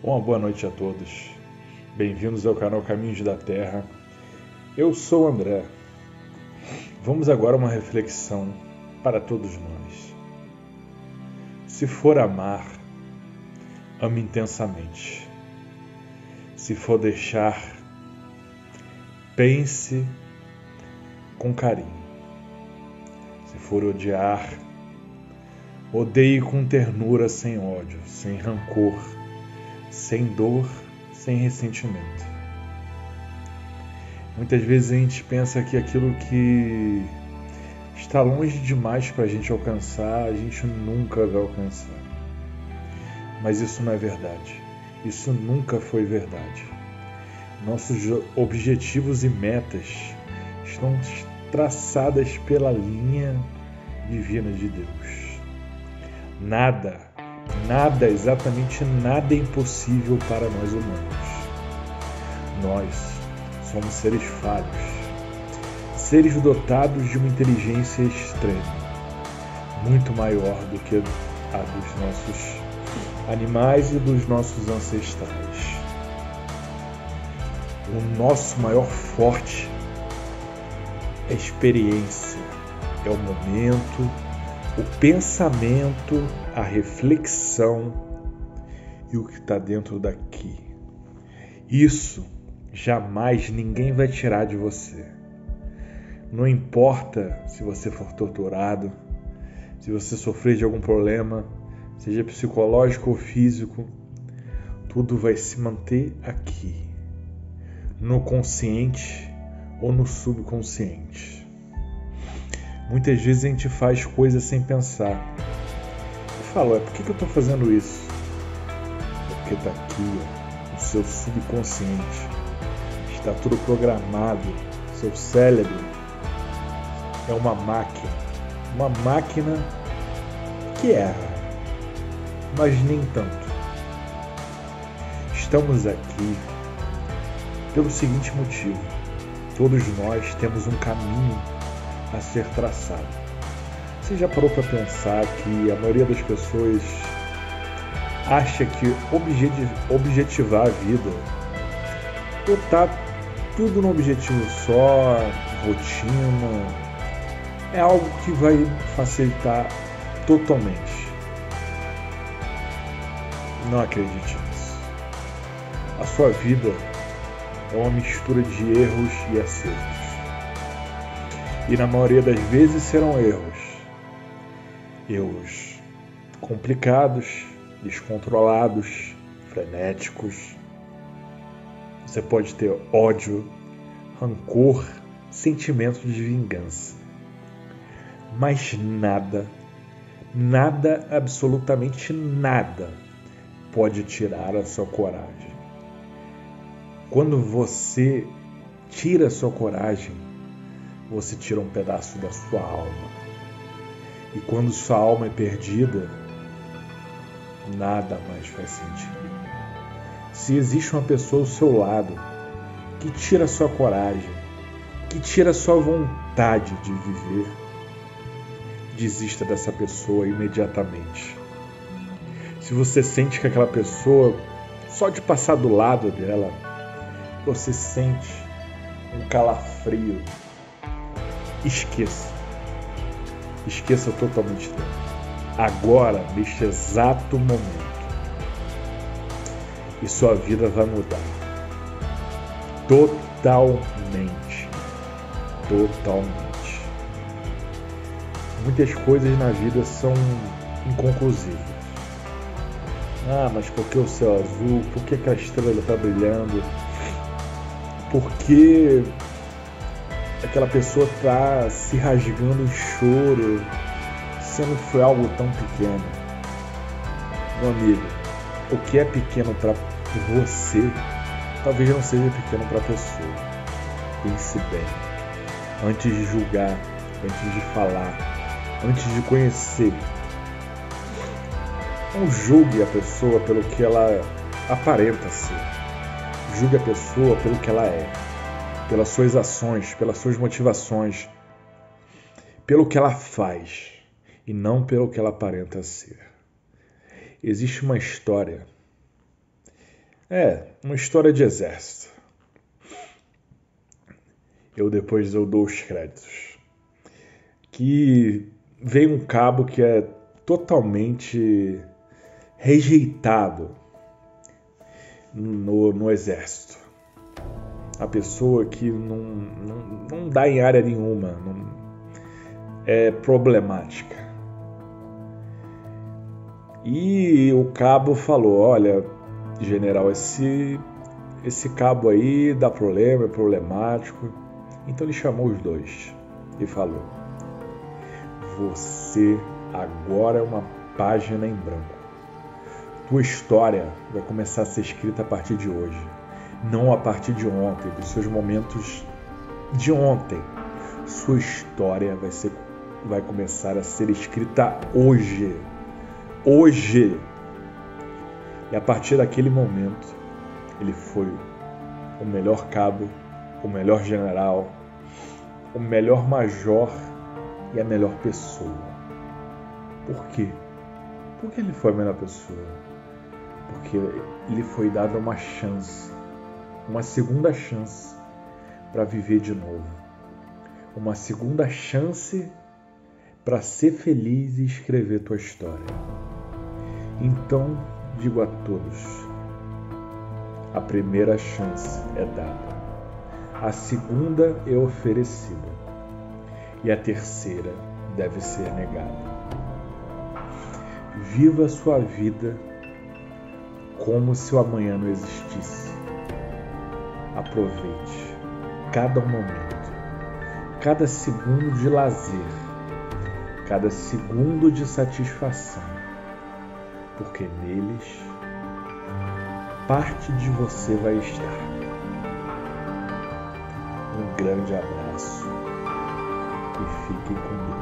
Uma boa noite a todos. Bem-vindos ao canal Caminhos da Terra. Eu sou o André. Vamos agora uma reflexão para todos nós. Se for amar, ame intensamente. Se for deixar, pense com carinho. Se for odiar, odeie com ternura, sem ódio, sem rancor sem dor, sem ressentimento. Muitas vezes a gente pensa que aquilo que está longe demais para a gente alcançar, a gente nunca vai alcançar. Mas isso não é verdade. Isso nunca foi verdade. Nossos objetivos e metas estão traçadas pela linha divina de Deus. Nada Nada, exatamente nada é impossível para nós humanos. Nós somos seres falhos, seres dotados de uma inteligência extrema, muito maior do que a dos nossos animais e dos nossos ancestrais. O nosso maior forte é a experiência, é o momento, o pensamento, a reflexão e o que está dentro daqui. Isso jamais ninguém vai tirar de você. Não importa se você for torturado, se você sofrer de algum problema, seja psicológico ou físico, tudo vai se manter aqui, no consciente ou no subconsciente. Muitas vezes a gente faz coisas sem pensar. Eu falo, é por que, eu estou fazendo isso? É porque está aqui, ó, no seu subconsciente. Está tudo programado. Seu cérebro é uma máquina. Uma máquina que erra, mas nem tanto. Estamos aqui pelo seguinte motivo: todos nós temos um caminho a ser traçado. Você já parou para pensar que a maioria das pessoas acha que objetivar a vida botar tudo no objetivo só, rotina, é algo que vai facilitar totalmente. Não acredite nisso. A sua vida é uma mistura de erros e acertos e na maioria das vezes serão erros. Erros complicados, descontrolados, frenéticos. Você pode ter ódio, rancor, sentimento de vingança. Mas nada, nada, absolutamente nada, pode tirar a sua coragem. Quando você tira a sua coragem, você tira um pedaço da sua alma. E quando sua alma é perdida, nada mais faz sentido. Se existe uma pessoa ao seu lado que tira sua coragem, que tira sua vontade de viver, desista dessa pessoa imediatamente. Se você sente que aquela pessoa, só de passar do lado dela, você sente um calafrio esqueça. Esqueça totalmente dela. Agora, neste exato momento. E sua vida vai mudar. Totalmente. Totalmente. Muitas coisas na vida são inconclusivas. Ah, mas por que o céu azul? Por que aquela estrela está brilhando? Por que aquela pessoa tá se rasgando em choro, sendo que foi algo tão pequeno. Meu amigo, o que é pequeno para você, talvez não seja pequeno para a pessoa. Pense bem. Antes de julgar, antes de falar, antes de conhecer. Não julgue a pessoa pelo que ela aparenta ser. Julgue a pessoa pelo que ela é pelas suas ações, pelas suas motivações, pelo que ela faz e não pelo que ela aparenta ser. Existe uma história É, uma história de exército. Eu depois eu dou os créditos. Que vem um cabo que é totalmente rejeitado no, no exército. A pessoa que não, não, não dá em área nenhuma, não, é problemática. E o cabo falou: Olha, general, esse, esse cabo aí dá problema, é problemático. Então ele chamou os dois e falou: Você agora é uma página em branco. Tua história vai começar a ser escrita a partir de hoje, não a partir de ontem, dos seus momentos de ontem. Sua história vai, ser, vai começar a ser escrita hoje. Hoje. E a partir daquele momento, ele foi o melhor cabo, o melhor general, o melhor major e a melhor pessoa. Por quê? Porque ele foi a melhor pessoa. Porque lhe foi dada uma chance, uma segunda chance para viver de novo. Uma segunda chance para ser feliz e escrever tua história. Então, digo a todos: a primeira chance é dada, a segunda é oferecida e a terceira deve ser negada. Viva a sua vida como se o amanhã não existisse. Aproveite cada momento, cada segundo de lazer, cada segundo de satisfação, porque neles parte de você vai estar. Um grande abraço e fiquem com Deus.